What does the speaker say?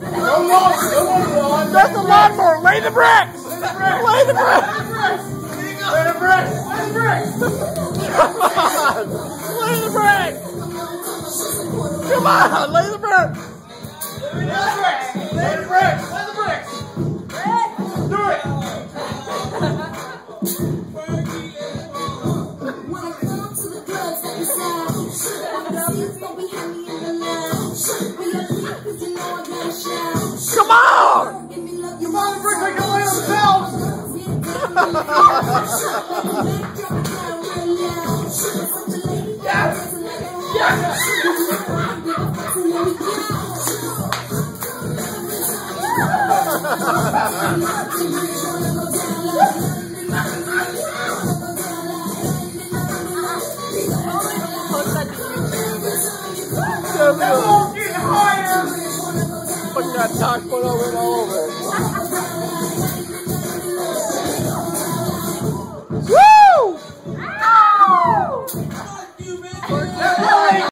That's a lot more. Lay the bricks. Lay the bricks. Lay the bricks. Lay the bricks. Come on. Lay the bricks. Come on. Lay the bricks. Lay the bricks. Lay the bricks. Lay the bricks. Do it. When I come to the club, Put that taco over and over. Fuck you, man.